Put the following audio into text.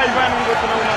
Belgrano 1-1